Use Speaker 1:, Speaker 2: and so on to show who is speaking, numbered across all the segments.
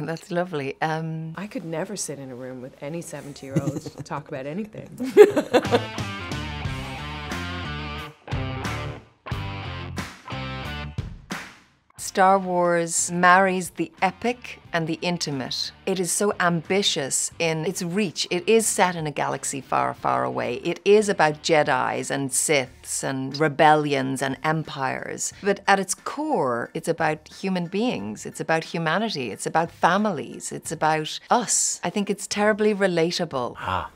Speaker 1: That's lovely. Um,
Speaker 2: I could never sit in a room with any 70 year olds to talk about anything.
Speaker 1: Star Wars marries the epic and the intimate. It is so ambitious in its reach. It is set in a galaxy far, far away. It is about Jedi's and Siths and rebellions and empires. But at its core, it's about human beings. It's about humanity. It's about families. It's about us. I think it's terribly relatable.
Speaker 3: Ah.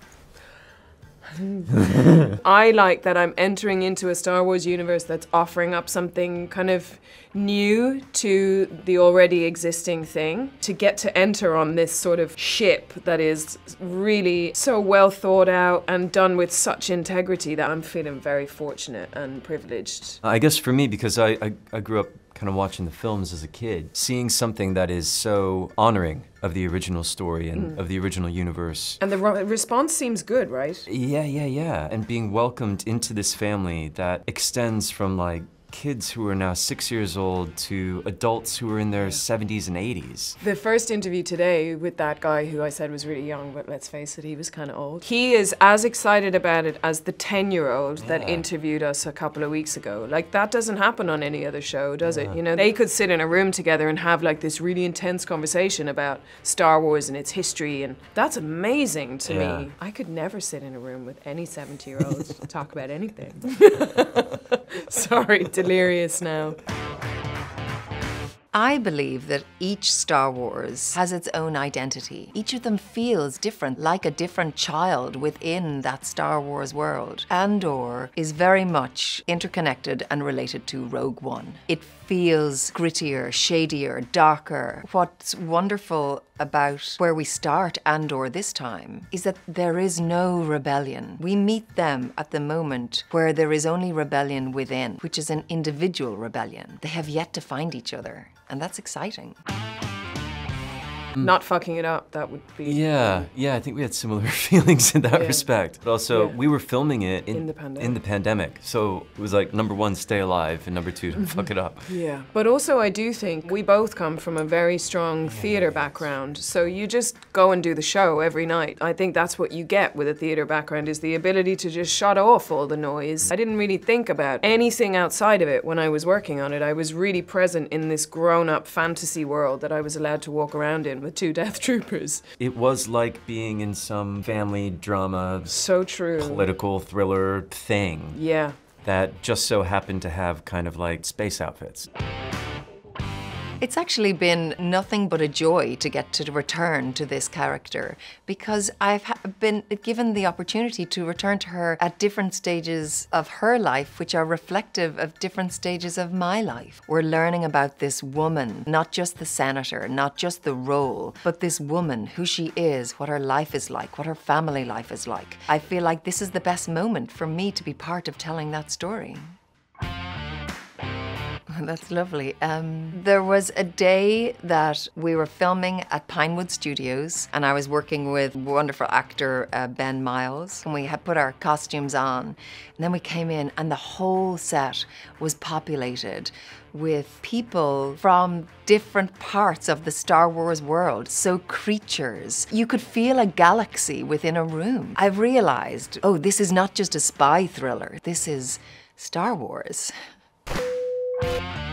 Speaker 2: I like that I'm entering into a Star Wars universe that's offering up something kind of new to the already existing thing. To get to enter on this sort of ship that is really so well thought out and done with such integrity that I'm feeling very fortunate and privileged.
Speaker 3: I guess for me, because I, I, I grew up kind of watching the films as a kid, seeing something that is so honoring of the original story and mm. of the original universe.
Speaker 2: And the response seems good, right?
Speaker 3: Yeah, yeah, yeah. And being welcomed into this family that extends from like kids who are now six years old to adults who are in their 70s and 80s.
Speaker 2: The first interview today with that guy who I said was really young, but let's face it, he was kind of old. He is as excited about it as the 10 year old yeah. that interviewed us a couple of weeks ago. Like, that doesn't happen on any other show, does yeah. it? You know, they could sit in a room together and have like this really intense conversation about Star Wars and its history, and that's amazing to yeah. me. I could never sit in a room with any 70 year olds to talk about anything. Sorry, delirious now.
Speaker 1: I believe that each Star Wars has its own identity. Each of them feels different, like a different child within that Star Wars world. Andor is very much interconnected and related to Rogue One. It feels grittier, shadier, darker. What's wonderful about where we start Andor this time is that there is no rebellion. We meet them at the moment where there is only rebellion within, which is an individual rebellion. They have yet to find each other and that's exciting.
Speaker 2: Mm. not fucking it up. That would be.
Speaker 3: Yeah, yeah. I think we had similar feelings in that yeah. respect. But also, yeah. we were filming it in, in, the pandemic. In the pandemic, so it was like number one, stay alive, and number 2 don't mm-hmm. fuck it up.
Speaker 2: Yeah. But also, I do think we both come from a very strong theater background. So you just go and do the show every night. I think that's what you get with a theater background is the ability to just shut off all the noise. I didn't really think about anything outside of it when I was working on it. I was really present in this grown-up fantasy world that I was allowed to walk around in with two Death Troopers.
Speaker 3: It was like being in some family drama.
Speaker 2: So true.
Speaker 3: Political thriller thing.
Speaker 2: Yeah.
Speaker 3: That just so happened to have kind of like space outfits.
Speaker 1: It's actually been nothing but a joy to get to return to this character because I've been given the opportunity to return to her at different stages of her life, which are reflective of different stages of my life. We're learning about this woman, not just the senator, not just the role, but this woman, who she is, what her life is like, what her family life is like. I feel like this is the best moment for me to be part of telling that story. That's lovely. Um, there was a day that we were filming at Pinewood Studios, and I was working with wonderful actor uh, Ben Miles, and we had put our costumes on. And then we came in, and the whole set was populated with people from different parts of the Star Wars world. So, creatures. You could feel a galaxy within a room. I've realized, oh, this is not just a spy thriller, this is Star Wars. Bye.